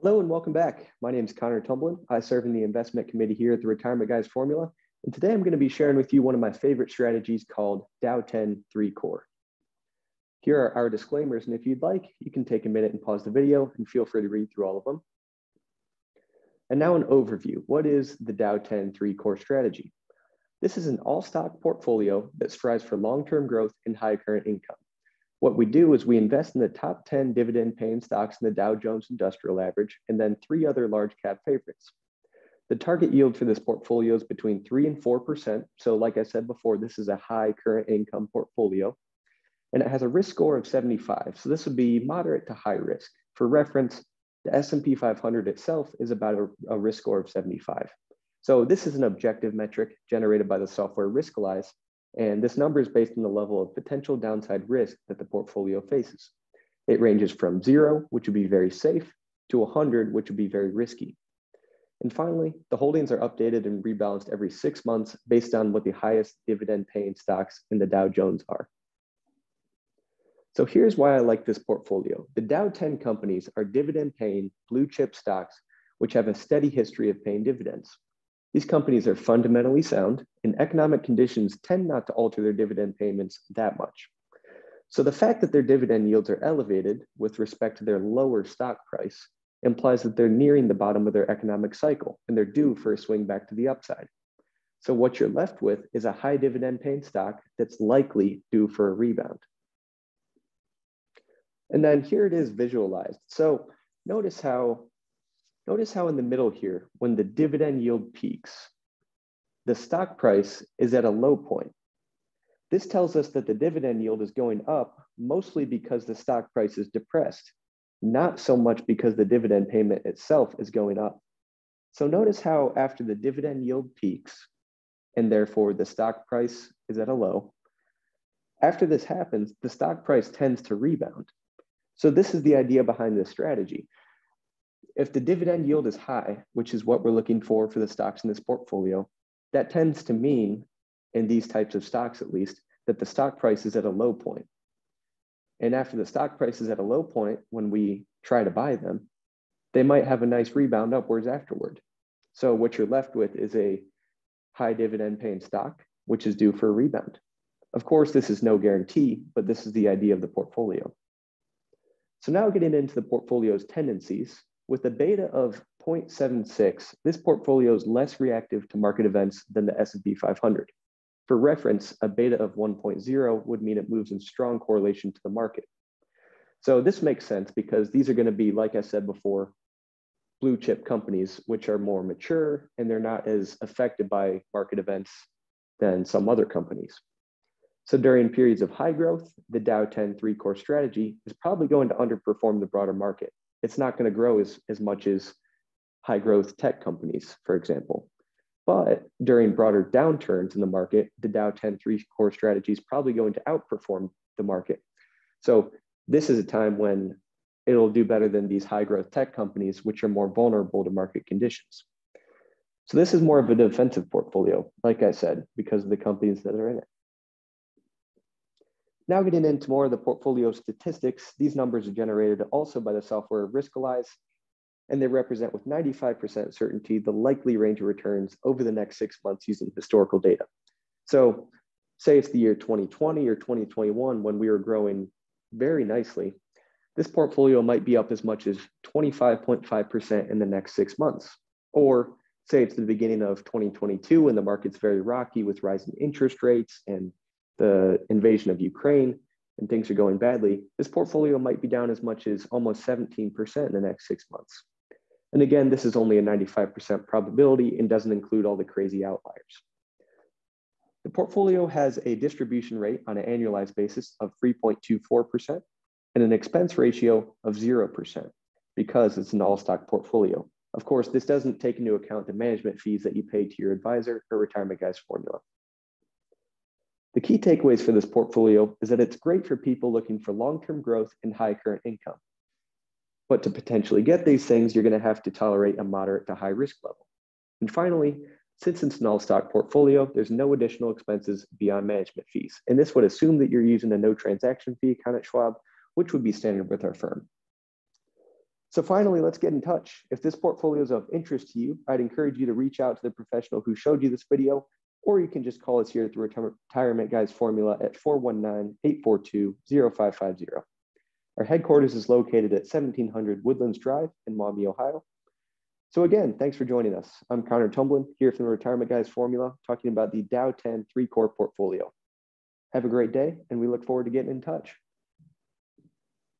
Hello and welcome back. My name is Connor Tumblin. I serve in the investment committee here at the Retirement Guys Formula. And today I'm going to be sharing with you one of my favorite strategies called Dow 10 3 Core. Here are our disclaimers. And if you'd like, you can take a minute and pause the video and feel free to read through all of them. And now an overview. What is the Dow 10 3 Core strategy? This is an all stock portfolio that strives for long-term growth and high current income. What we do is we invest in the top 10 dividend paying stocks in the Dow Jones Industrial Average and then three other large cap favorites. The target yield for this portfolio is between 3 and 4%. So, like I said before, this is a high current income portfolio. And it has a risk score of 75. So, this would be moderate to high risk. For reference, the S&P 500 itself is about a, a risk score of 75. So, this is an objective metric generated by the software Riskalyze and this number is based on the level of potential downside risk that the portfolio faces. It ranges from zero, which would be very safe, to 100, which would be very risky. And finally, the holdings are updated and rebalanced every six months based on what the highest dividend paying stocks in the Dow Jones are. So here's why I like this portfolio. The Dow 10 companies are dividend paying blue chip stocks, which have a steady history of paying dividends. These companies are fundamentally sound, and economic conditions tend not to alter their dividend payments that much. So the fact that their dividend yields are elevated with respect to their lower stock price implies that they're nearing the bottom of their economic cycle and they're due for a swing back to the upside. So what you're left with is a high dividend paying stock that's likely due for a rebound. And then here it is visualized. So notice how Notice how in the middle here, when the dividend yield peaks, the stock price is at a low point. This tells us that the dividend yield is going up mostly because the stock price is depressed, not so much because the dividend payment itself is going up. So notice how after the dividend yield peaks, and therefore the stock price is at a low, after this happens, the stock price tends to rebound. So this is the idea behind this strategy. If the dividend yield is high, which is what we're looking for for the stocks in this portfolio, that tends to mean, in these types of stocks at least, that the stock price is at a low point. And after the stock price is at a low point, when we try to buy them, they might have a nice rebound upwards afterward. So what you're left with is a high dividend paying stock, which is due for a rebound. Of course, this is no guarantee, but this is the idea of the portfolio. So now getting into the portfolio's tendencies, with a beta of 0.76, this portfolio is less reactive to market events than the S&P 500. For reference, a beta of 1.0 would mean it moves in strong correlation to the market. So this makes sense because these are going to be, like I said before, blue chip companies, which are more mature and they're not as affected by market events than some other companies. So during periods of high growth, the Dow 10 three core strategy is probably going to underperform the broader market it's not going to grow as, as much as high growth tech companies, for example. But during broader downturns in the market, the Dow 10 three core strategy is probably going to outperform the market. So this is a time when it'll do better than these high growth tech companies, which are more vulnerable to market conditions. So this is more of a defensive portfolio, like I said, because of the companies that are in it. Now getting into more of the portfolio statistics, these numbers are generated also by the software Riskalyze, and they represent with 95% certainty the likely range of returns over the next six months using historical data. So say it's the year 2020 or 2021 when we were growing very nicely, this portfolio might be up as much as 25.5% in the next six months. Or say it's the beginning of 2022 when the market's very rocky with rising interest rates and the invasion of Ukraine and things are going badly, this portfolio might be down as much as almost 17% in the next six months. And again, this is only a 95% probability and doesn't include all the crazy outliers. The portfolio has a distribution rate on an annualized basis of 3.24% and an expense ratio of 0% because it's an all stock portfolio. Of course, this doesn't take into account the management fees that you pay to your advisor or retirement guys formula. The key takeaways for this portfolio is that it's great for people looking for long-term growth and high current income. But to potentially get these things, you're gonna have to tolerate a moderate to high risk level. And finally, since it's an all stock portfolio, there's no additional expenses beyond management fees. And this would assume that you're using a no transaction fee account at Schwab, which would be standard with our firm. So finally, let's get in touch. If this portfolio is of interest to you, I'd encourage you to reach out to the professional who showed you this video, or you can just call us here the Retirement Guys Formula at 419-842-0550. Our headquarters is located at 1700 Woodlands Drive in Maumee, Ohio. So again, thanks for joining us. I'm Connor Tumblin here from the Retirement Guys Formula, talking about the Dow 10 three core portfolio. Have a great day, and we look forward to getting in touch.